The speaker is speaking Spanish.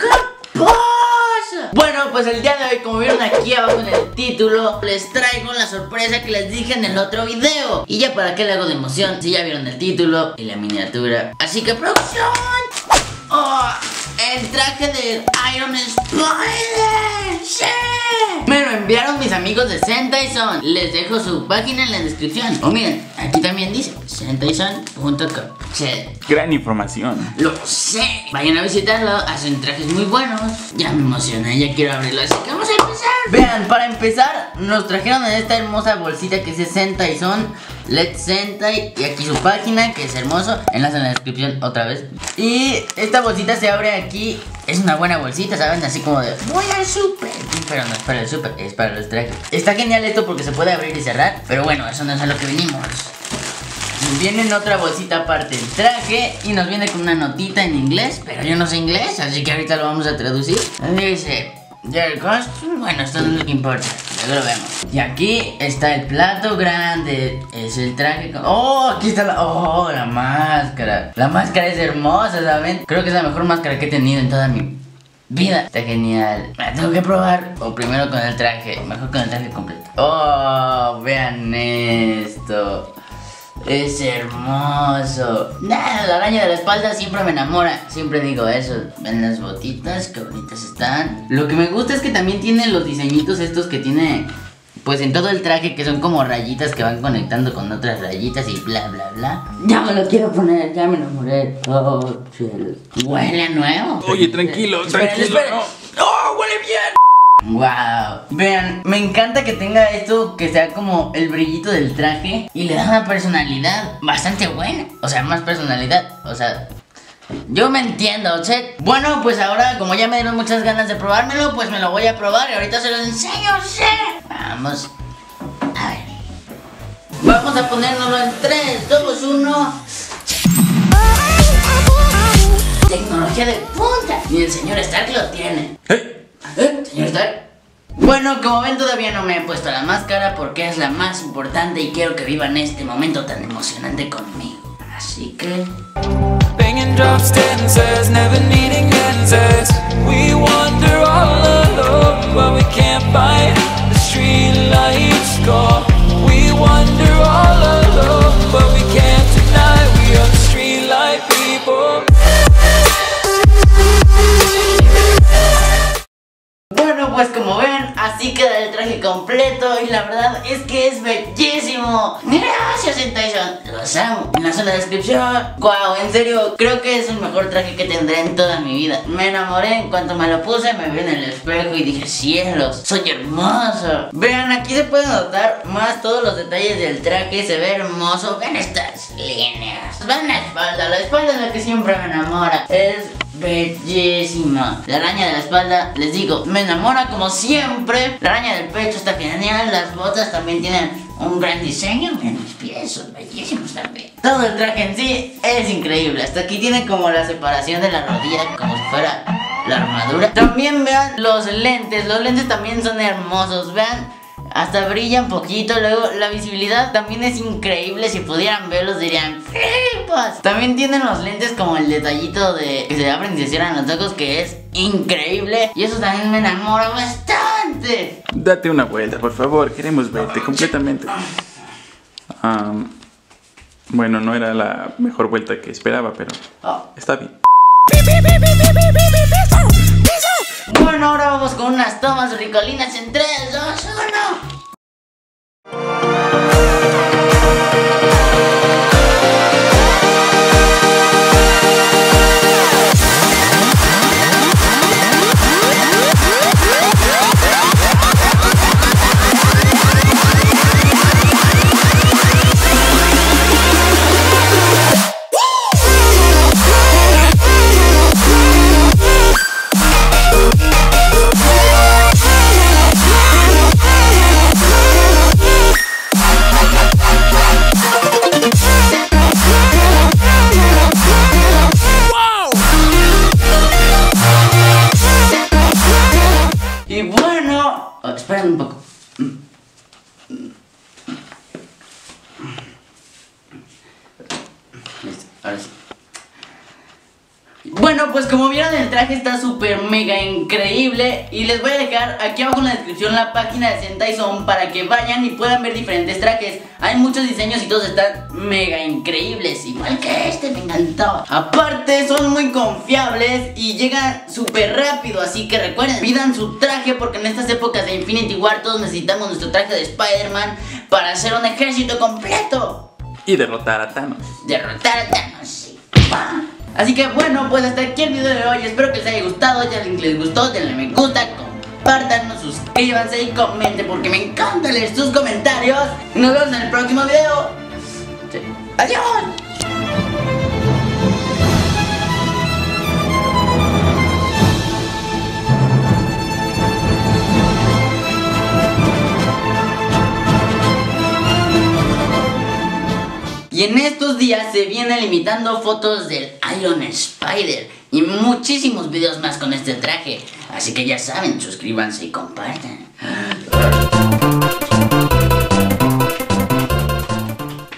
¿Qué pasa? Bueno, pues el día de hoy, como vieron aquí abajo en el título, les traigo la sorpresa que les dije en el otro video. Y ya para qué le hago de emoción, si ya vieron el título y la miniatura. Así que producción. Oh, el traje de Iron Spider. ¡Sí! Me lo enviaron mis amigos de Sentaison. Les dejo su página en la descripción. O miren, aquí también dice sentaison.com. Sí, Gran información. lo sé. Vayan a visitarlo, hacen trajes muy buenos. Ya me emocioné, ya quiero abrirlo. Así que vamos a empezar. Vean, para empezar, nos trajeron en esta hermosa bolsita que dice Sentaison. Let's Sentai. Y aquí su página, que es hermoso. Enlace en la descripción otra vez. Y esta bolsita se abre aquí. Es una buena bolsita, ¿saben? Así como de voy al súper. Pero no es para el súper, es para los trajes. Está genial esto porque se puede abrir y cerrar. Pero bueno, eso no es a lo que vinimos. Viene en otra bolsita aparte el traje y nos viene con una notita en inglés, pero yo no sé inglés, así que ahorita lo vamos a traducir. Dice, "Their costume", bueno, esto no es lo que importa, luego lo vemos. Y aquí está el plato grande, es el traje con... Oh, aquí está la... Oh, la máscara. La máscara es hermosa, ¿saben? Creo que es la mejor máscara que he tenido en toda mi vida. Está genial. La tengo que probar. O primero con el traje, mejor con el traje completo. Oh, vean esto. Es hermoso. Nah, la araña de la espalda siempre me enamora. Siempre digo eso. Ven las botitas, que bonitas están. Lo que me gusta es que también tiene los diseñitos estos que tiene. Pues en todo el traje que son como rayitas que van conectando con otras rayitas y bla bla bla. Ya me lo quiero poner, ya me enamoré. Oh, cielo. Huele a nuevo. Oye, tranquilo, tranquilo. esperen. no. ¡Oh, huele bien! Wow. Vean, me encanta que tenga esto que sea como el brillito del traje y le da una personalidad bastante buena. O sea, más personalidad. O sea, yo me entiendo, ¿sí? Bueno, pues ahora como ya me dieron muchas ganas de probármelo, pues me lo voy a probar y ahorita se los enseño, ¿sí? Vamos. A ver. Vamos a ponérnoslo en 3, 2, 1. Tecnología de punta. Y el señor Stark lo tiene. ¡Eh! ¿Eh, señor Stark? Bueno, como ven todavía no me he puesto la máscara porque es la más importante y quiero que vivan este momento tan emocionante conmigo. Así que... completo y la verdad es que es bellísimo. Gracias, Tyson. Los amo. En la zona de descripción. Wow, en serio, creo que es el mejor traje que tendré en toda mi vida. Me enamoré en cuanto me lo puse, me vi en el espejo y dije, cielos, soy hermoso. Vean, aquí se puede notar más todos los detalles del traje, se ve hermoso. Ven estas líneas. Ven la espalda, la espalda es la que siempre me enamora. Es bellísima. La araña de la espalda, les digo, me enamora como siempre. La araña del pecho está genial. Las botas también tienen un gran diseño. Miren mis pies, son bellísimos también. Todo el traje en sí es increíble. Hasta aquí tiene como la separación de la rodilla, como si fuera la armadura. También vean los lentes. Los lentes también son hermosos. Vean. Hasta brilla un poquito, luego la visibilidad también es increíble, si pudieran verlos dirían También tienen los lentes como el detallito de que se abren y se cierran los ojos que es increíble y eso también me enamora bastante. Date una vuelta, por favor. Queremos verte completamente. Am, bueno, no era la mejor vuelta que esperaba, pero Oh. está bien. Bueno, ahora vamos con unas tomas ricolinas en 3, 2, 1. Bueno, oh, esperen un poco. Listo, ahora sí. Bueno, pues como vieron el traje está súper mega increíble y les voy a dejar aquí abajo en la descripción la página de Sentai Zone para que vayan y puedan ver diferentes trajes. Hay muchos diseños y todos están mega increíbles, igual que este, me encantó. Aparte son muy confiables y llegan súper rápido, así que recuerden, pidan su traje porque en estas épocas de Infinity War todos necesitamos nuestro traje de Spider-Man para hacer un ejército completo. Y derrotar a Thanos. Derrotar a Thanos, sí. Así que bueno, pues hasta aquí el video de hoy. Espero que les haya gustado. Ya les gustó, denle me gusta, compartan, suscríbanse y comenten porque me encanta leer sus comentarios. Nos vemos en el próximo video. Adiós. Y en estos días se vienen limitando fotos del Iron Spider y muchísimos videos más con este traje. Así que ya saben, suscríbanse y compartan.